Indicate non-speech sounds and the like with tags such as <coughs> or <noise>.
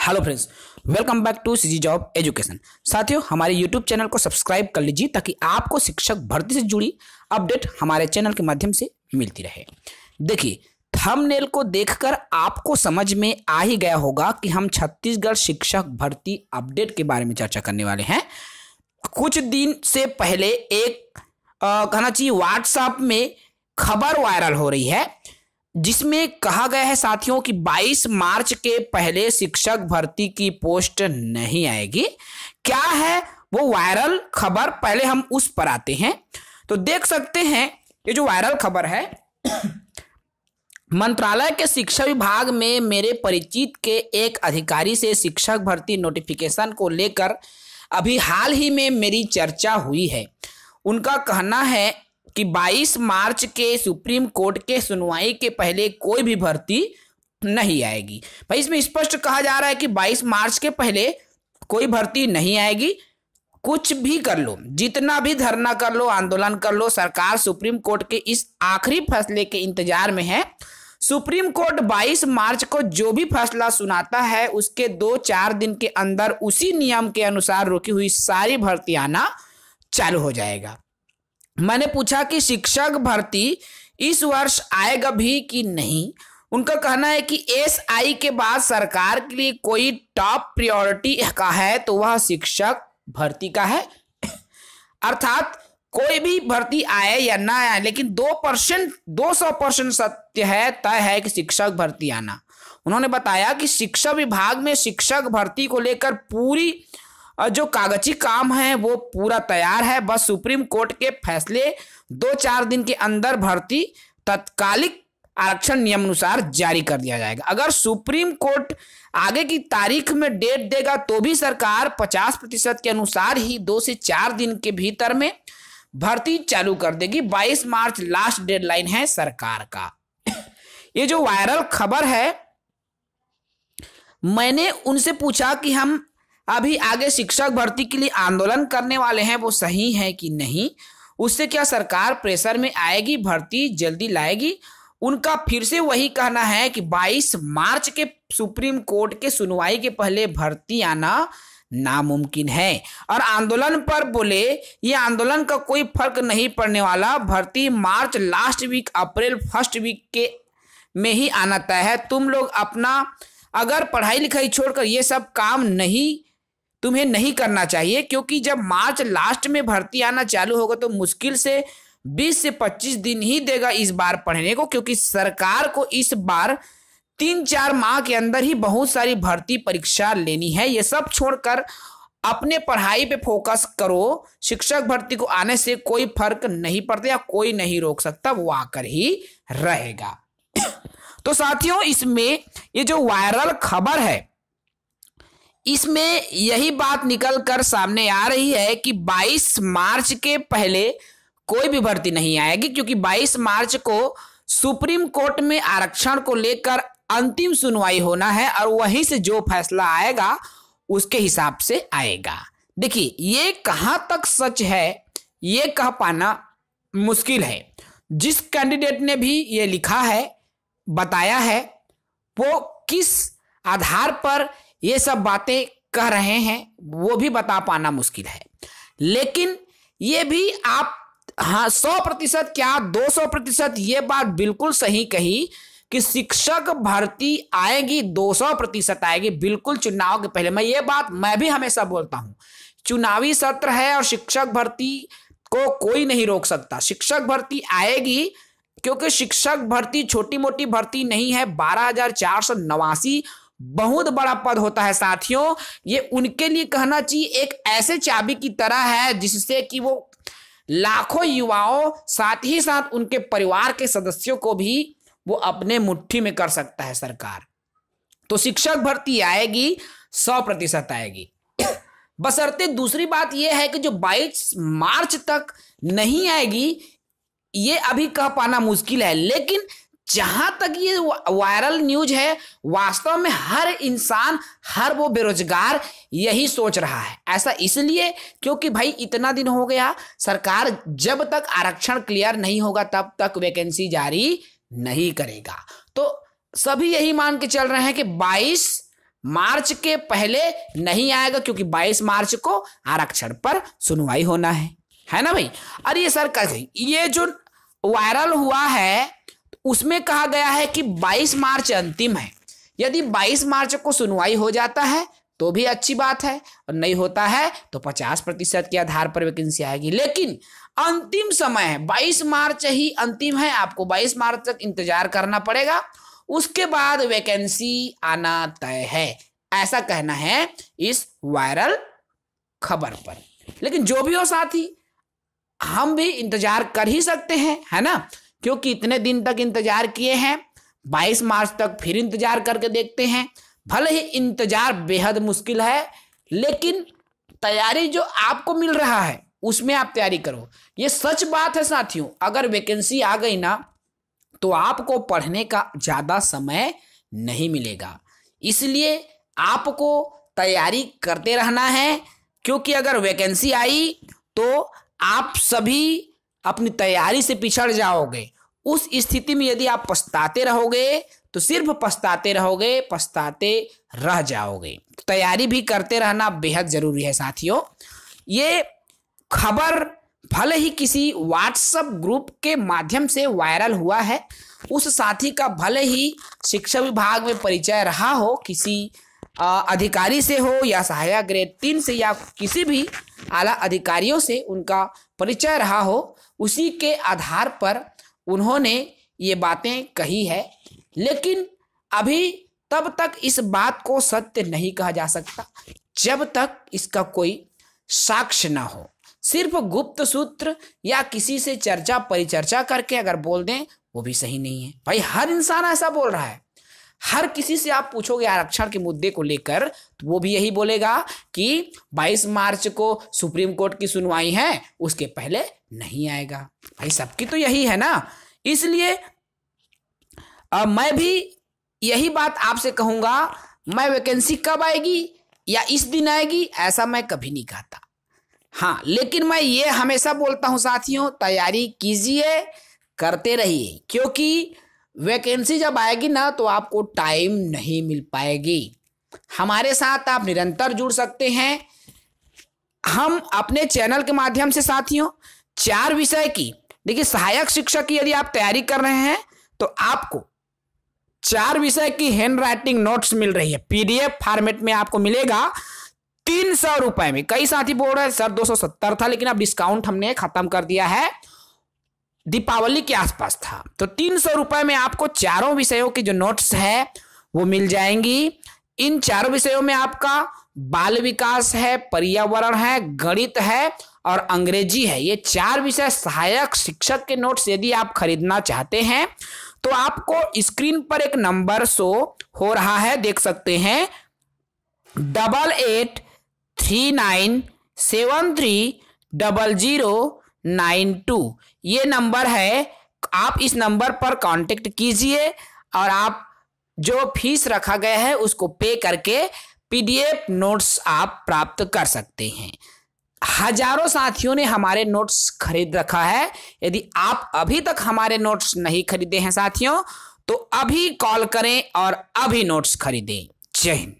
Hello friends welcome back to CG job education साथियों, हमारे YouTube channel को subscribe कर लीजिए ताकि आपको शिक्षक भर्ती से जुड़ी अपडेट हमारे चैनल के माध्यम से मिलती रहे। देखिए थंबनेल को देखकर आपको समझ में आ ही गया होगा कि हम छत्तीसगढ़ शिक्षक भर्ती अपडेट के बारे में चर्चा करने वाले हैं। कुछ दिन से पहले एक कहना चाहिए व्हाट्सएप में खबर वायरल हो रही है। जिसमें कहा गया है, साथियों, कि 22 मार्च के पहले शिक्षक भर्ती की पोस्ट नहीं आएगी। क्या है वो वायरल खबर? पहले हम उस पर आते हैं। तो देख सकते हैं, ये जो वायरल खबर है, मंत्रालय के शिक्षा विभाग में मेरे परिचित के एक अधिकारी से शिक्षक भर्ती नोटिफिकेशन को लेकर अभी हाल ही में मेरी चर्चा हुई है। उनका कहना है कि 22 मार्च के सुप्रीम कोर्ट के सुनवाई के पहले कोई भी भर्ती नहीं आएगी। भाई, इसमें स्पष्ट कहा जा रहा है कि 22 मार्च के पहले कोई भर्ती नहीं आएगी। कुछ भी कर लो, जितना भी धरना कर लो, आंदोलन कर लो, सरकार सुप्रीम कोर्ट के इस आखिरी फैसले के इंतज़ार में है। सुप्रीम कोर्ट 22 मार्च को जो भी फैसला सुनाता है, उसके दो चार दिन के अंदर उसी नियम के अनुसार रुकी हुई सारी भर्ती आना चालू हो जाएगा। मैंने पूछा कि शिक्षक भर्ती इस वर्ष आएगा भी कि नहीं? उनका कहना है कि एस आई के बाद सरकार के लिए कोई टॉप प्रायोरिटी का है तो वह शिक्षक भर्ती का है। अर्थात कोई भी भर्ती आए या ना आए, लेकिन दो परसेंट, दो सौ परसेंट सत्य है, तय है कि शिक्षक भर्ती आना। उन्होंने बताया कि शिक्षा विभाग में शिक्षक भर्ती को लेकर पूरी जो कागज़ी काम है, वो पूरा तैयार है। बस सुप्रीम कोर्ट के फैसले दो चार दिन के अंदर भर्ती तत्कालिक आरक्षण नियम अनुसार जारी कर दिया जाएगा। अगर सुप्रीम कोर्ट आगे की तारीख में डेट देगा तो भी सरकार 50 प्रतिशत के अनुसार ही दो से चार दिन के भीतर में भर्ती चालू कर देगी। 22 मार्च लास्ट डेडलाइन है सरकार का। ये जो वायरल खबर है, मैंने उनसे पूछा कि हम अभी आगे शिक्षक भर्ती के लिए आंदोलन करने वाले हैं, वो सही है कि नहीं? उससे क्या सरकार प्रेशर में आएगी, भर्ती जल्दी लाएगी? उनका फिर से वही कहना है कि 22 मार्च के सुप्रीम कोर्ट के सुनवाई के पहले भर्ती आना नामुमकिन है। और आंदोलन पर बोले, ये आंदोलन का कोई फ़र्क नहीं पड़ने वाला। भर्ती March last week, April first week के में ही आना तय है। तुम लोग अपना, अगर पढ़ाई लिखाई छोड़कर ये सब काम नहीं तुम्हें नहीं करना चाहिए, क्योंकि जब मार्च लास्ट में भर्ती आना चालू होगा तो मुश्किल से 20 से 25 दिन ही देगा इस बार पढ़ने को, क्योंकि सरकार को इस बार तीन चार माह के अंदर ही बहुत सारी भर्ती परीक्षा लेनी है। ये सब छोड़कर अपने पढ़ाई पे फोकस करो, शिक्षक भर्ती को आने से कोई फ़र्क नहीं पड़ता या कोई नहीं रोक सकता, वो आकर ही रहेगा। <coughs> तो साथियों, इसमें ये जो वायरल खबर है इसमें यही बात निकल कर सामने आ रही है कि 22 मार्च के पहले कोई भी भर्ती नहीं आएगी, क्योंकि 22 मार्च को सुप्रीम कोर्ट में आरक्षण को लेकर अंतिम सुनवाई होना है और वहीं से जो फैसला आएगा, उसके हिसाब से आएगा। देखिए, ये कहाँ तक सच है, ये कह पाना मुश्किल है। जिस कैंडिडेट ने भी ये लिखा है, बताया है, वो किस आधार पर ये सब बातें कह रहे हैं, वो भी बता पाना मुश्किल है। लेकिन ये भी आप हाँ सौ प्रतिशत क्या दो सौ प्रतिशत ये बात बिल्कुल सही कही कि शिक्षक भर्ती आएगी, दो सौ प्रतिशत आएगी, बिल्कुल चुनाव के पहले। मैं ये बात, मैं भी हमेशा बोलता हूँ, चुनावी सत्र है और शिक्षक भर्ती को कोई नहीं रोक सकता। शिक्षक भर्ती आएगी क्योंकि शिक्षक भर्ती छोटी मोटी भर्ती नहीं है, बारह हज़ार चार सौ नवासी बहुत बड़ा पद होता है, साथियों। ये उनके लिए कहना चाहिए, एक ऐसे चाबी की तरह है, जिससे कि वो लाखों युवाओं, साथ ही साथ उनके परिवार के सदस्यों को भी वो अपने मुट्ठी में कर सकता है सरकार। तो शिक्षक भर्ती आएगी, सौ प्रतिशत आएगी। <coughs> बसरते दूसरी बात यह है कि जो 22 मार्च तक नहीं आएगी, ये अभी कह पाना मुश्किल है, लेकिन जहाँ तक ये वायरल न्यूज़ है, वास्तव में हर इंसान, हर वो बेरोजगार यही सोच रहा है। ऐसा इसलिए क्योंकि भाई इतना दिन हो गया, सरकार जब तक आरक्षण क्लियर नहीं होगा, तब तक वैकेंसी जारी नहीं करेगा। तो सभी यही मान के चल रहे हैं कि 22 मार्च के पहले नहीं आएगा, क्योंकि 22 मार्च को आरक्षण पर सुनवाई होना है। है ना भाई? अरे ये सर ये जो वायरल हुआ है उसमें कहा गया है कि 22 मार्च अंतिम है। यदि 22 मार्च को सुनवाई हो जाता है तो भी अच्छी बात है, और नहीं होता है तो 50 प्रतिशत के आधार पर वैकेंसी आएगी। लेकिन अंतिम समय है 22 मार्च ही अंतिम है, आपको 22 मार्च तक इंतज़ार करना पड़ेगा। उसके बाद वैकेंसी आना तय है, ऐसा कहना है इस वायरल खबर पर। लेकिन जो भी हो साथी, हम भी इंतज़ार कर ही सकते हैं, है ना? क्योंकि इतने दिन तक इंतज़ार किए हैं 22 मार्च तक फिर इंतज़ार करके देखते हैं। भले ही इंतज़ार बेहद मुश्किल है, लेकिन तैयारी जो आपको मिल रहा है, उसमें आप तैयारी करो। ये सच बात है साथियों, अगर वैकेंसी आ गई ना तो आपको पढ़ने का ज़्यादा समय नहीं मिलेगा। इसलिए आपको तैयारी करते रहना है, क्योंकि अगर वैकेंसी आई तो आप सभी अपनी तैयारी से पिछड़ जाओगे। उस स्थिति में यदि आप पछताते रहोगे तो सिर्फ़ पछताते रहोगे, पछताते रह जाओगे। तैयारी भी करते रहना बेहद ज़रूरी है साथियों। ये खबर भले ही किसी व्हाट्सएप ग्रुप के माध्यम से वायरल हुआ है, उस साथी का भले ही शिक्षा विभाग में परिचय रहा हो, किसी अधिकारी से हो या सहायक ग्रेड तीन से या किसी भी आला अधिकारियों से उनका परिचय रहा हो, उसी के आधार पर उन्होंने ये बातें कही है। लेकिन अभी तब तक इस बात को सत्य नहीं कहा जा सकता, जब तक इसका कोई साक्ष्य ना हो। सिर्फ़ गुप्त सूत्र या किसी से चर्चा परिचर्चा करके अगर बोल दें, वो भी सही नहीं है। भाई, हर इंसान ऐसा बोल रहा है। हर किसी से आप पूछोगे आरक्षण के मुद्दे को लेकर तो वो भी यही बोलेगा कि 22 मार्च को सुप्रीम कोर्ट की सुनवाई है, उसके पहले नहीं आएगा। भाई सबकी तो यही है ना। इसलिए अब मैं भी यही बात आपसे कहूँगा, मैं वैकेंसी कब आएगी या इस दिन आएगी, ऐसा मैं कभी नहीं कहता। हाँ लेकिन मैं ये हमेशा बोलता हूँ साथियों, तैयारी कीजिए, करते रहिए, क्योंकि वैकेंसी जब आएगी ना तो आपको टाइम नहीं मिल पाएगी। हमारे साथ आप निरंतर जुड़ सकते हैं। हम अपने चैनल के माध्यम से साथियों, चार विषय की, देखिए, सहायक शिक्षक की यदि आप तैयारी कर रहे हैं तो आपको चार विषय की हैंड राइटिंग नोट्स मिल रही है। पीडीएफ फॉर्मेट में आपको मिलेगा तीन सौ रुपए में। कई साथी बोल रहे हैं, सर, दो सौ सत्तर था, लेकिन अब डिस्काउंट हमने खत्म कर दिया है। दीपावली के आसपास था। तो तीन सौ रुपए में आपको चारों विषयों की जो नोट्स है, वो मिल जाएँगी। इन चारों विषयों में आपका बाल विकास है, पर्यावरण है, गणित है और अंग्रेज़ी है। ये चार विषय सहायक शिक्षक के नोट्स यदि आप खरीदना चाहते हैं तो आपको स्क्रीन पर एक नंबर शो हो रहा है, देख सकते हैं। Double eight three nine seven three double zero nine two. ये नंबर है, आप इस नंबर पर कांटेक्ट कीजिए और आप जो फ़ीस रखा गया है उसको पे करके पीडीएफ नोट्स आप प्राप्त कर सकते हैं। हज़ारों साथियों ने हमारे नोट्स खरीद रखा है। यदि आप अभी तक हमारे नोट्स नहीं खरीदे हैं साथियों तो अभी कॉल करें और अभी नोट्स खरीदें। जय हिंद।